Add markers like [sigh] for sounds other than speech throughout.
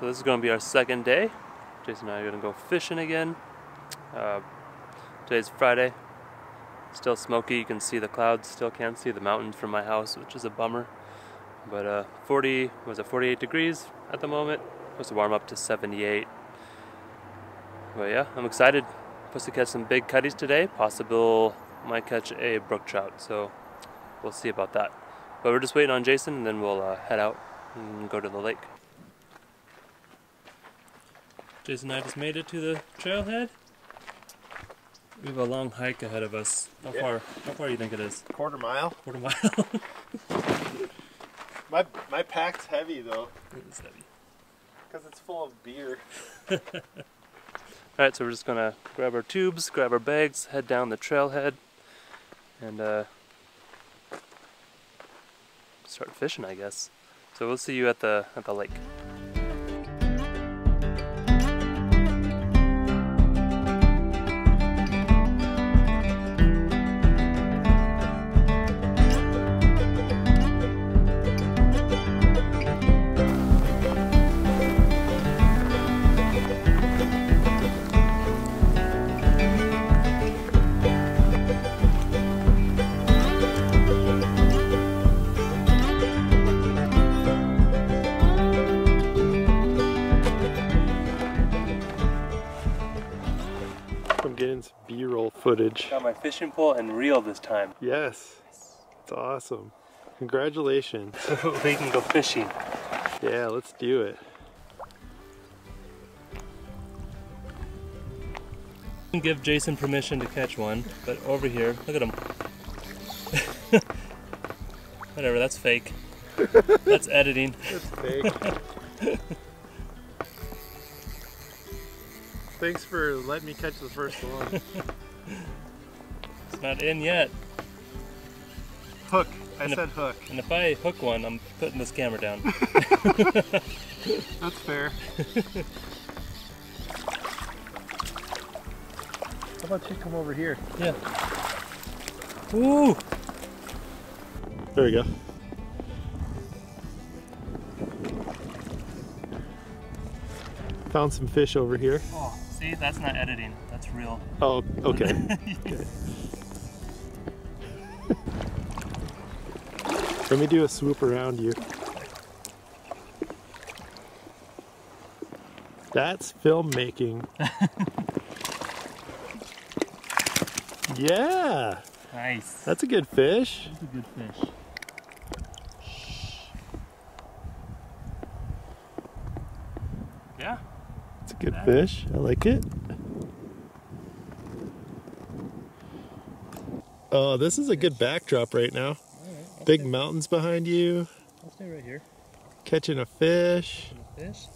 So this is going to be our second day. Jason and I are going to go fishing again. Uh, today's Friday. Still smoky. You can see the clouds. Still can't see the mountains from my house, which is a bummer. But uh, 40 was it 48 degrees at the moment. Supposed to warm up to 78. But yeah, I'm excited. Supposed to catch some big cutties today. Possible might catch a brook trout. So we'll see about that. But we're just waiting on Jason, and then we'll uh, head out and go to the lake. Jason and I just made it to the trailhead. We have a long hike ahead of us. How Yeah. far? How far do you think it is? Quarter mile. Quarter mile. [laughs] My my pack's heavy though, It's heavy. because it's full of beer. [laughs] Alright, so we're just gonna grab our tubes, grab our bags, head down the trailhead, and uh, start fishing, I guess. So we'll see you at the at the lake. Footage. Got my fishing pole and reel this time. Yes, it's awesome. Congratulations. [laughs] we can go fishing. Yeah, let's do it. Give Jason permission to catch one, but over here, look at him. [laughs] Whatever, that's fake. That's editing. [laughs] That's fake. Thanks for letting me catch the first one. It's not in yet. Hook. I And said hook. And if I hook one, I'm putting this camera down. [laughs] That's fair. How about you come over here? Yeah. Ooh! There we go. Found some fish over here. Oh, see, that's not editing. That's real. Oh, okay. [laughs] okay. Let me do a swoop around you. That's filmmaking. [laughs] yeah, Nice. that's a good fish. That's a good fish. Yeah. It's a good Yeah. fish. I like it. Oh, this is a good backdrop right now. Big mountains behind you, I'll stay right here. catching a fish. Fish.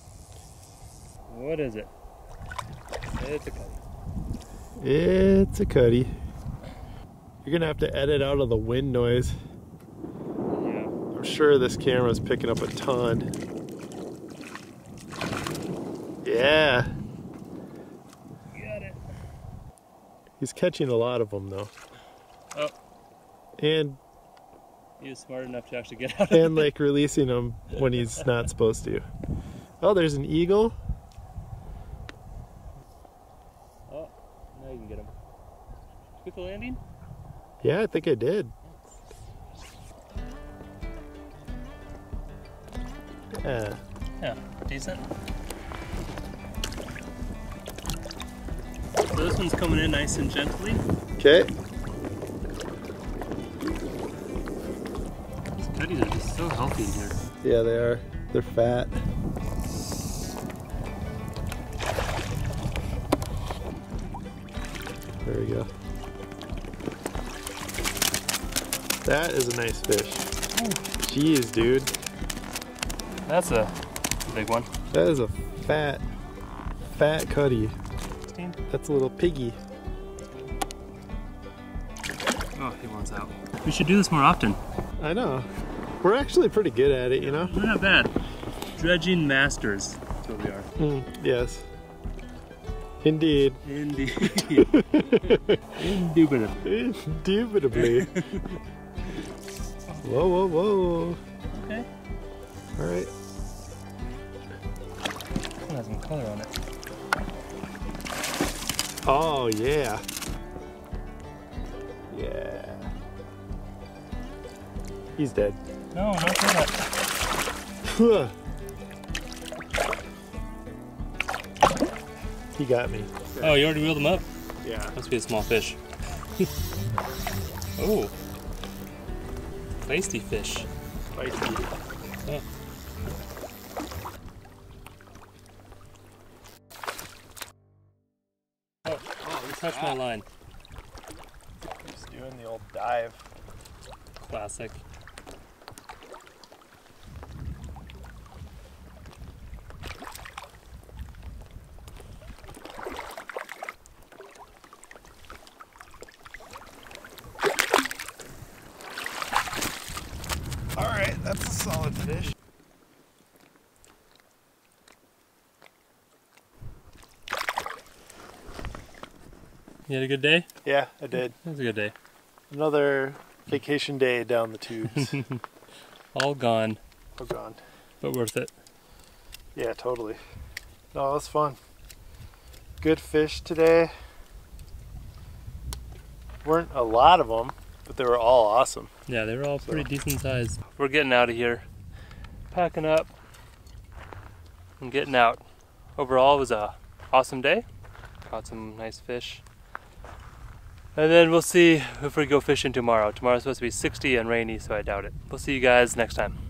What is it? It's a cutty. It's a cutty. You're gonna have to edit out of the wind noise. Yeah. I'm sure this camera's picking up a ton. Yeah, Got it. he's catching a lot of them though. Oh. And He was smart enough to actually get out of and like releasing him when he's not supposed to. Oh, there's an eagle. Oh, now you can get him. Get the landing? Yeah, I think I did. Yeah. Yeah, decent. So this one's coming in nice and gently. Okay. Cutties are just so healthy in here. Yeah, they are. They're fat. There we go. That is a nice fish. Jeez, dude. That's a big one. That is a fat, fat cutty. 16? That's a little piggy. Oh, he wants out. We should do this more often. I know. We're actually pretty good at it, you know? We're not bad. Dredging masters. That's what we are. Mm, yes. Indeed. Indeed. [laughs] Indubitably. Indubitably. [laughs] whoa, whoa, whoa. Okay. All right. color on it. Oh, yeah. Yeah. He's dead. No, not that. he got me. Oh, you already reeled him up? Yeah. Must be a small fish. [laughs] oh. Feisty fish. Spicy. Yeah. Oh, oh, touched my ah. line. Just doing the old dive. Classic. All right, that's a solid fish. You had a good day? Yeah, I did. It was a good day. Another vacation day down the tubes. [laughs] All gone, All gone. but worth it. Yeah, totally. No, it was fun. Good fish today. Weren't a lot of them, but they were all awesome. Yeah, they were all So- pretty decent sized. We're getting out of here. Packing up and getting out. Overall, it was a awesome day. Caught some nice fish. And then we'll see if we go fishing tomorrow. Tomorrow's supposed to be 60 and rainy, so I doubt it. We'll see you guys next time.